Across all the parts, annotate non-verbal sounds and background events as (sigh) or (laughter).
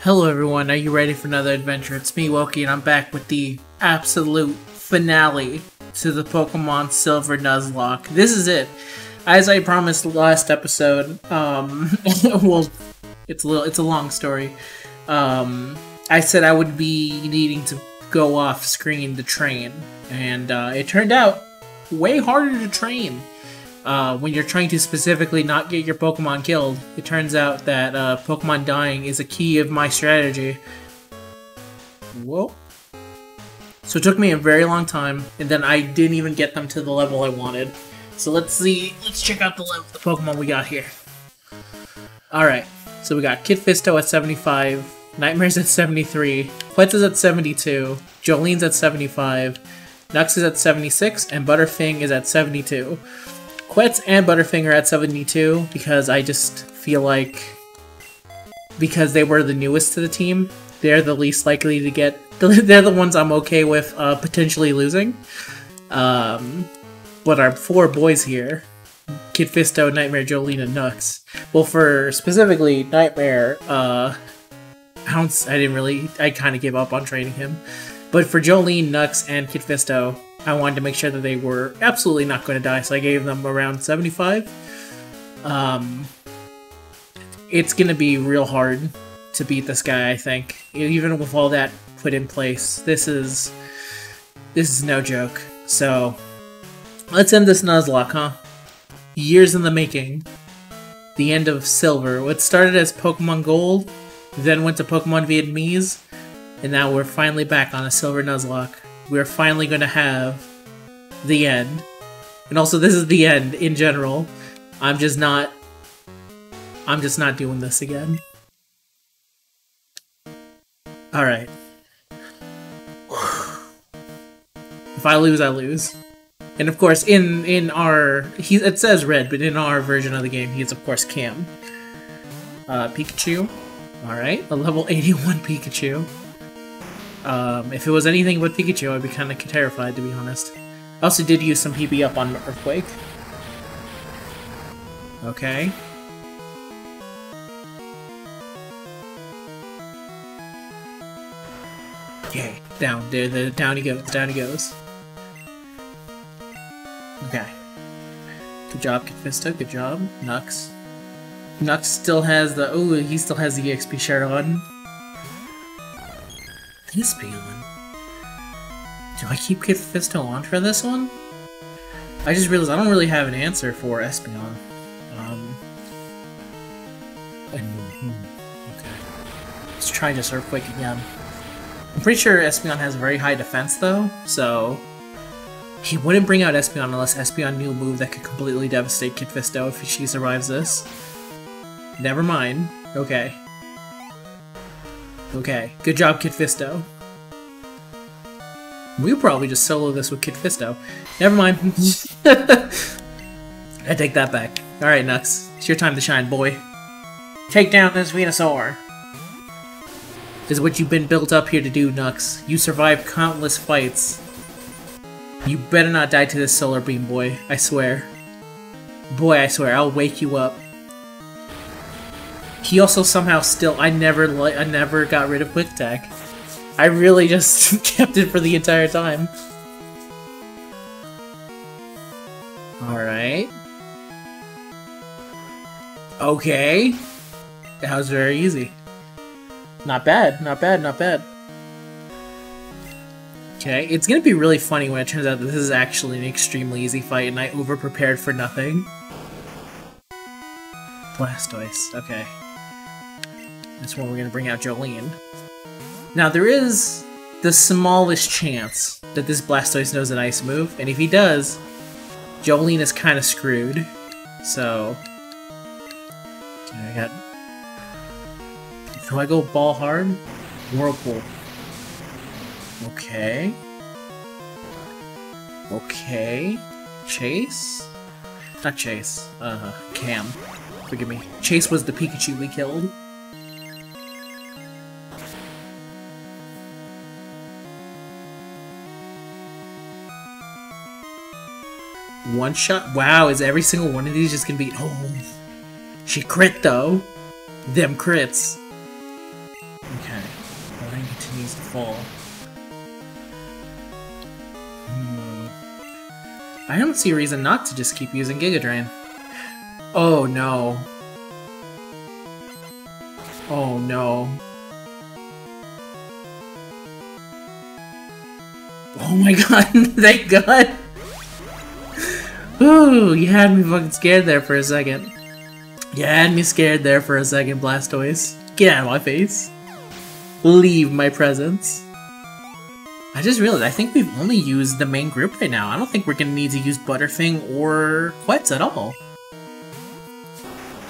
Hello everyone, are you ready for another adventure? It's me, Wokey, and I'm back with the absolute finale to the Pokemon Silver Nuzlocke. This is it. As I promised last episode, um, (laughs) well, it's a little, it's a long story. Um, I said I would be needing to go off screen to train, and uh, it turned out way harder to train uh, when you're trying to specifically not get your Pokemon killed. It turns out that uh, Pokemon dying is a key of my strategy. Whoa. So it took me a very long time, and then I didn't even get them to the level I wanted. So let's see, let's check out the level, the Pokemon we got here. Alright, so we got Kit Fisto at 75, Nightmare's at 73, Quetz is at 72, Jolene's at 75, Nux is at 76, and Butterfing is at 72. Quetz and Butterfinger at 72 because I just feel like because they were the newest to the team, they're the least likely to get. (laughs) They're the ones I'm okay with uh, potentially losing. Um, but our four boys here, Kit Fisto, Nightmare, Jolene, and Nux. Well, for specifically Nightmare, uh, don't. I didn't really. I kind of gave up on training him. But for Jolene, Nux, and Kit Fisto, I wanted to make sure that they were absolutely not going to die, so I gave them around 75. Um, it's going to be real hard to beat this guy, I think. Even with all that put in place, this is this is no joke. So, let's end this Nuzlocke, huh? Years in the making. The end of Silver. What started as Pokemon Gold, then went to Pokemon Vietnamese, and now we're finally back on a Silver Nuzlocke we're finally going to have the end. And also, this is the end in general. I'm just not... I'm just not doing this again. Alright. if I lose, I lose. And of course, in in our... He, it says red, but in our version of the game, he's of course Cam. Uh, Pikachu. Alright, a level 81 (laughs) Pikachu. Um, if it was anything but Pikachu, I'd be kind of terrified, to be honest. I also did use some PP Up on Earthquake. Okay. Okay, down. There, the down he goes. Down he goes. Okay. Good job, Kit Fisto. Good job, Nux. Nux still has the. Oh, he still has the EXP share on. Espeon. Do I keep Fisto on for this one? I just realized I don't really have an answer for Espeon. Um, hmm, okay. Let's try this Earthquake again. I'm pretty sure Espeon has very high defense though, so he wouldn't bring out Espeon unless Espeon knew a move that could completely devastate Kit Fisto if she survives this. Never mind. Okay. Okay, good job, Kit Fisto. We'll probably just solo this with Kit Fisto. Never mind. (laughs) I take that back. Alright, Nux. It's your time to shine, boy. Take down this Venusaur. This is what you've been built up here to do, Nux. You survived countless fights. You better not die to this solar beam, boy. I swear. Boy, I swear, I'll wake you up. He also somehow still I never I never got rid of quick attack. I really just (laughs) kept it for the entire time. Alright. Okay. That was very easy. Not bad, not bad, not bad. Okay, it's gonna be really funny when it turns out that this is actually an extremely easy fight and I over-prepared for nothing. Blastoise, okay. That's when we're gonna bring out Jolene. Now there is the smallest chance that this Blastoise knows an ice move, and if he does, Jolene is kind of screwed. So... I got... Do I go ball hard? Whirlpool. Okay. Okay. Chase? Not Chase. Uh, Cam. Forgive me. Chase was the Pikachu we killed. One shot? Wow, is every single one of these just gonna be... Oh, she crit though. Them crits. needs to fall. Hmm. I don't see a reason not to just keep using Giga Drain. Oh no. Oh no. Oh my (laughs) god, thank god! Ooh, you had me fucking scared there for a second. You had me scared there for a second, Blastoise. Get out of my face. Leave my presence. I just realized, I think we've only used the main group right now. I don't think we're gonna need to use Butterfing or Quetz at all.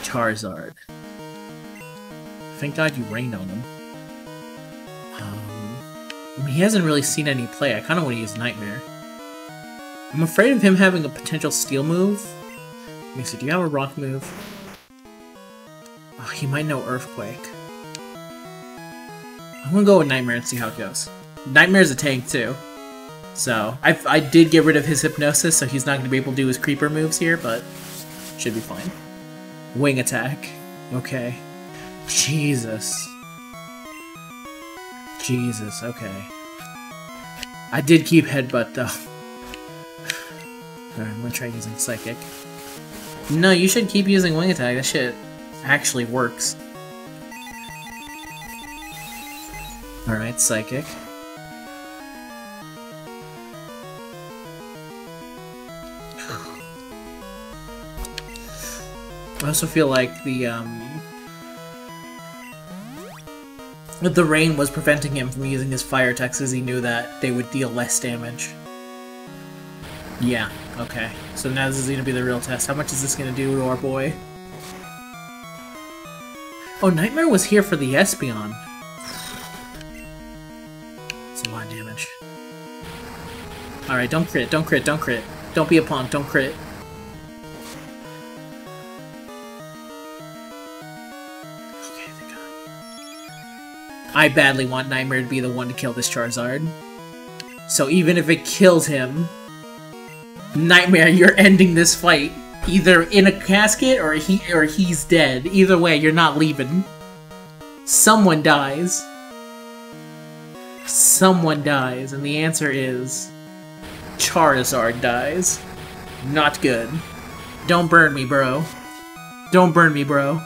Charizard. Thank God you rained on him. Um, I mean, he hasn't really seen any play. I kind of want to use Nightmare. I'm afraid of him having a potential Steel move. See, do you have a Rock move? Oh, he might know Earthquake. I'm gonna go with Nightmare and see how it goes. Nightmare's a tank too. So, I, I did get rid of his Hypnosis, so he's not gonna be able to do his Creeper moves here, but should be fine. Wing attack. Okay. Jesus. Jesus, okay. I did keep Headbutt, though. Alright, I'm gonna try using Psychic. No, you should keep using Wing Attack. That shit actually works. Alright, Psychic. I also feel like the, um... The rain was preventing him from using his fire attacks as he knew that they would deal less damage. Yeah, okay. So now this is gonna be the real test. How much is this gonna do to our boy? Oh, Nightmare was here for the Espeon. It's a lot of damage. Alright, don't crit, don't crit, don't crit. Don't be a punk, don't crit. Okay, thank God. I badly want Nightmare to be the one to kill this Charizard. So even if it kills him, Nightmare, you're ending this fight. Either in a casket or he or he's dead. Either way, you're not leaving. Someone dies. Someone dies, and the answer is Charizard dies. Not good. Don't burn me, bro. Don't burn me, bro.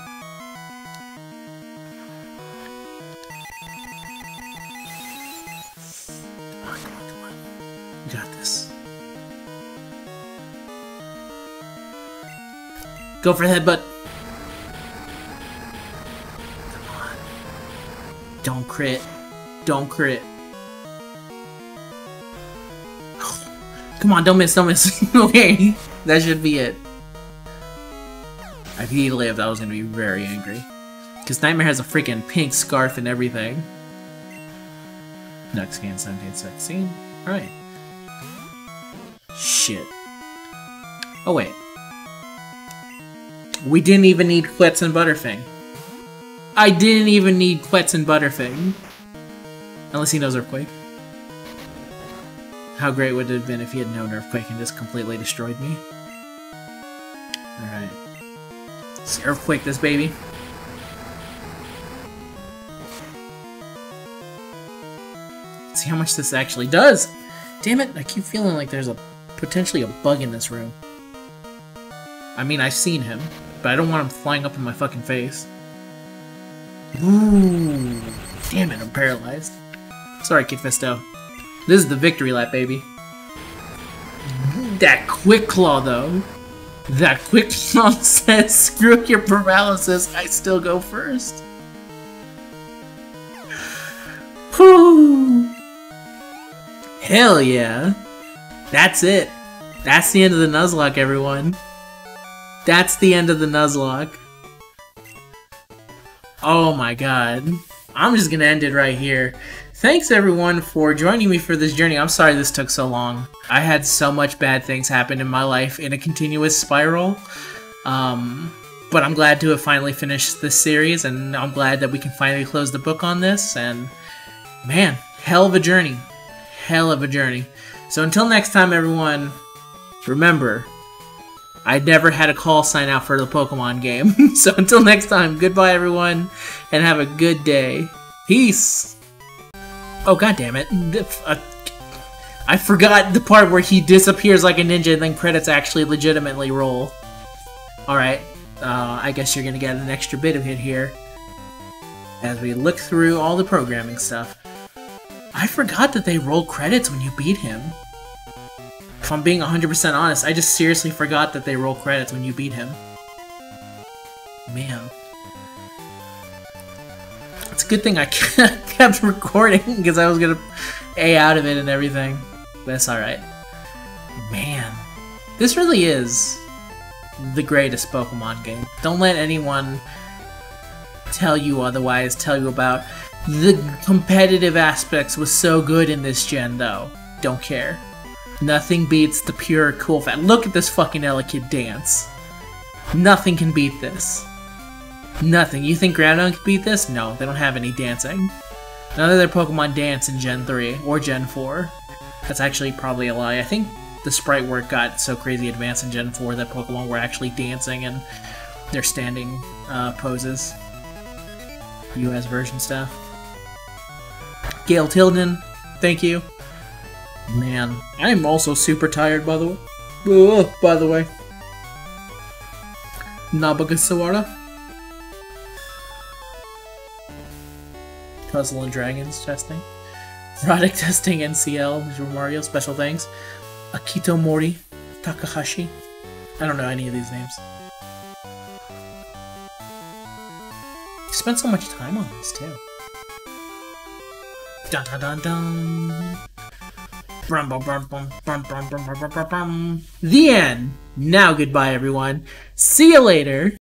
You got this. Go for the headbutt. Come on. Don't crit. Don't crit. Come on, don't miss, don't miss. (laughs) okay, that should be it. If he lived, I was gonna be very angry. Because Nightmare has a freaking pink scarf and everything. Next game, 1716. Alright. Shit. Oh, wait. We didn't even need Quetz and Butterfing. I didn't even need Quetz and Butterfing. Unless he knows Earthquake. How great would it have been if he had known Earthquake and just completely destroyed me? Alright. Let's Earthquake this baby. See how much this actually does. Damn it, I keep feeling like there's a potentially a bug in this room. I mean, I've seen him, but I don't want him flying up in my fucking face. Ooh. Damn it, I'm paralyzed. Sorry, Kit Fisto. This is the victory lap, baby. That quick claw, though. That quick (laughs) claw says, screw your paralysis, I still go first. Whew. Hell yeah. That's it. That's the end of the Nuzlocke, everyone. That's the end of the Nuzlocke. Oh my god. I'm just gonna end it right here. Thanks everyone for joining me for this journey. I'm sorry this took so long. I had so much bad things happen in my life in a continuous spiral. Um, but I'm glad to have finally finished this series and I'm glad that we can finally close the book on this and man, hell of a journey. Hell of a journey. So until next time everyone, remember, I never had a call sign out for the Pokemon game. (laughs) so until next time, goodbye everyone, and have a good day. Peace! Oh god damn it! Uh, I forgot the part where he disappears like a ninja and then credits actually legitimately roll. Alright, uh, I guess you're gonna get an extra bit of it here. As we look through all the programming stuff. I forgot that they roll credits when you beat him. If I'm being 100% honest, I just seriously forgot that they roll credits when you beat him. Man. It's a good thing I (laughs) kept recording because I was gonna A out of it and everything. It's alright. Man. This really is the greatest Pokemon game. Don't let anyone tell you otherwise, tell you about the competitive aspects was so good in this gen though. Don't care. Nothing beats the pure cool fact. Look at this fucking Elekid dance. Nothing can beat this. Nothing. You think Groudon can beat this? No, they don't have any dancing. None of their Pokemon dance in Gen 3 or Gen 4. That's actually probably a lie. I think the sprite work got so crazy advanced in Gen 4 that Pokemon were actually dancing and their standing uh, poses. US version stuff. Gail Tilden, thank you. Man, I'm also super tired, by the way. Ugh, by the way. Nob Ogasawara. Puzzle and Dragons testing. Product testing NCL, Visual Mario, special thanks. Akito Mori, Takahashi. I don't know any of these names. You spent so much time on this too. Dun dun dun dun. The end. Now goodbye everyone. See you later.